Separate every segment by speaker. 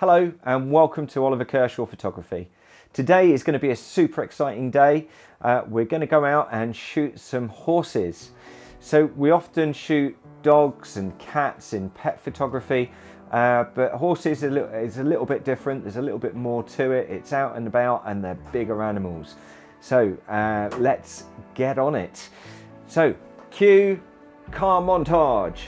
Speaker 1: Hello and welcome to Oliver Kershaw Photography. Today is going to be a super exciting day. Uh, we're going to go out and shoot some horses. So we often shoot dogs and cats in pet photography, uh, but horses is a, little, is a little bit different. There's a little bit more to it. It's out and about and they're bigger animals. So uh, let's get on it. So cue car montage.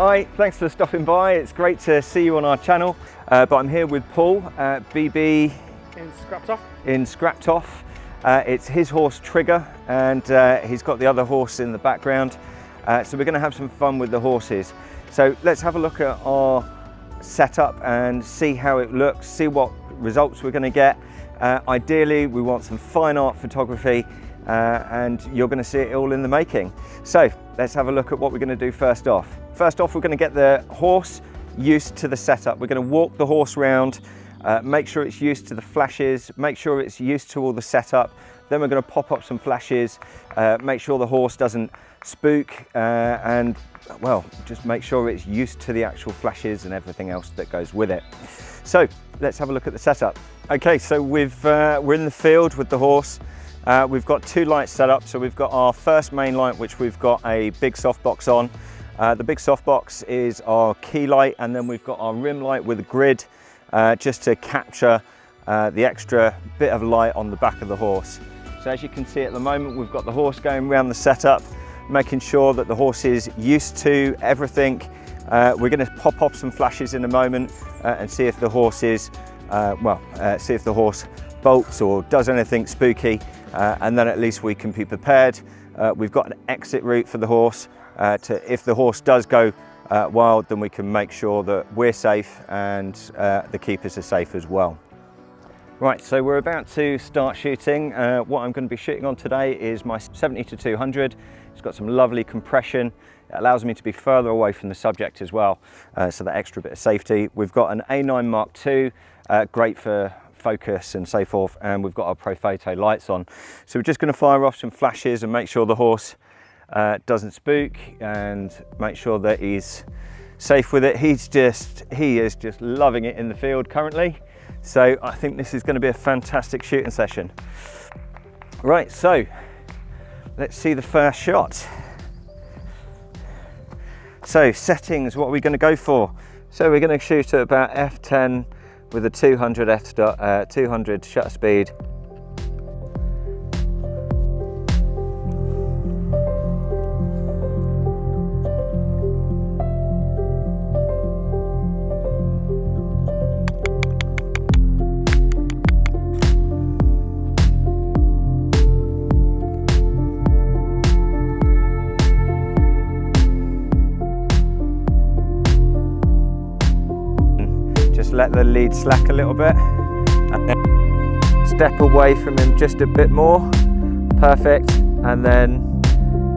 Speaker 1: Hi, thanks for stopping by. It's great to see you on our channel. Uh, but I'm here with Paul at BB
Speaker 2: in Scraptoft.
Speaker 1: In Scraptoft. Uh, it's his horse Trigger, and uh, he's got the other horse in the background. Uh, so we're going to have some fun with the horses. So let's have a look at our setup and see how it looks, see what results we're going to get. Uh, ideally, we want some fine art photography uh, and you're going to see it all in the making. So let's have a look at what we're going to do first off. First off, we're going to get the horse used to the setup. We're going to walk the horse round, uh, make sure it's used to the flashes, make sure it's used to all the setup. Then we're going to pop up some flashes, uh, make sure the horse doesn't spook uh, and well, just make sure it's used to the actual flashes and everything else that goes with it. So let's have a look at the setup. Okay, so we've, uh, we're in the field with the horse. Uh, we've got two lights set up. So we've got our first main light, which we've got a big softbox on. Uh, the big softbox is our key light, and then we've got our rim light with a grid, uh, just to capture uh, the extra bit of light on the back of the horse. So as you can see at the moment, we've got the horse going around the setup, making sure that the horse is used to everything. Uh, we're going to pop off some flashes in a moment uh, and see if the horse is, well, see if the horse bolts or does anything spooky uh, and then at least we can be prepared. Uh, we've got an exit route for the horse uh, to if the horse does go uh, wild then we can make sure that we're safe and uh, the keepers are safe as well. Right, so we're about to start shooting. Uh, what I'm going to be shooting on today is my 70 to 200. It's got some lovely compression. It allows me to be further away from the subject as well, so that extra bit of safety. We've got an A9 Mark II, great for focus and so forth and we've got our Profoto lights on. So we're just going to fire off some flashes and make sure the horse uh, doesn't spook and make sure that he's safe with it. He's just, he is just loving it in the field currently. So I think this is going to be a fantastic shooting session. Right, so let's see the first shot. So settings, what are we going to go for? So we're going to shoot at about f10 with a 200 f uh, 200 shutter speed let the lead slack a little bit. And then step away from him just a bit more. Perfect. And then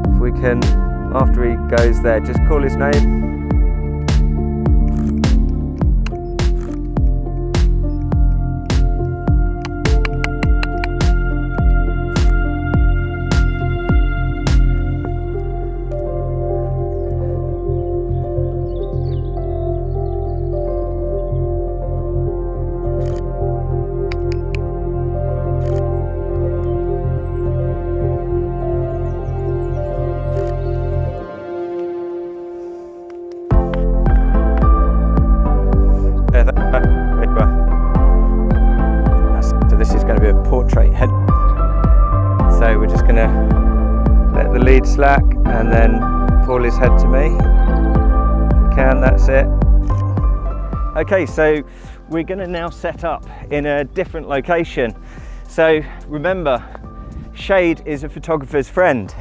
Speaker 1: if we can after he goes there just call his name lead slack and then pull his head to me. If you can, that's it. Okay, so we're gonna now set up in a different location. So remember, shade is a photographer's friend.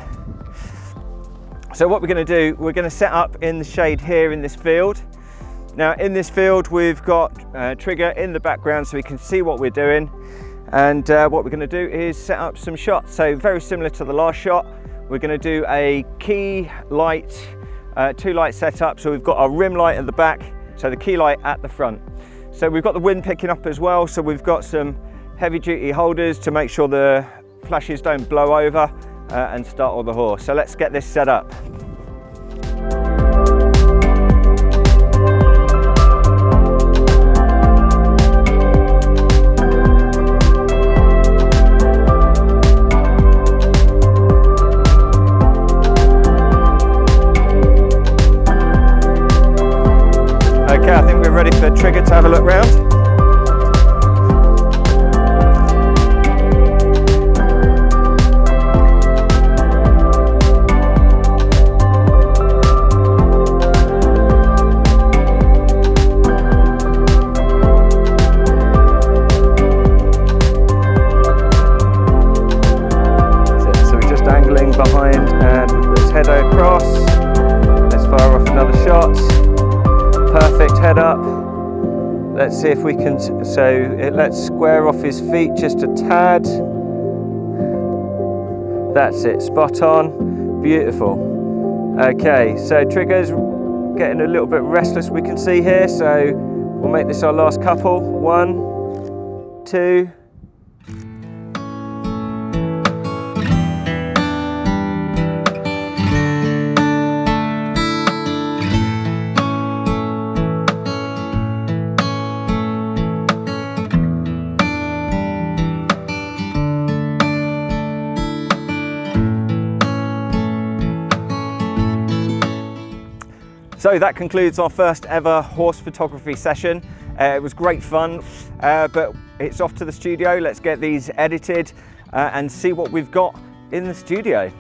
Speaker 1: So what we're gonna do, we're gonna set up in the shade here in this field. Now in this field we've got uh, Trigger in the background so we can see what we're doing and uh, what we're going to do is set up some shots. So very similar to the last shot, we're going to do a key light, uh, two light setup. So we've got our rim light at the back, so the key light at the front. So we've got the wind picking up as well. So we've got some heavy duty holders to make sure the flashes don't blow over uh, and startle the horse. So let's get this set up. Ready for Trigger to have a look round. So we're just angling behind uh, and got his head across. Let's fire off another shot perfect head up. Let's see if we can, so it, let's square off his feet just a tad. That's it, spot on, beautiful. Okay, so Trigger's getting a little bit restless we can see here, so we'll make this our last couple. One, two, So that concludes our first ever horse photography session. Uh, it was great fun, uh, but it's off to the studio. Let's get these edited uh, and see what we've got in the studio.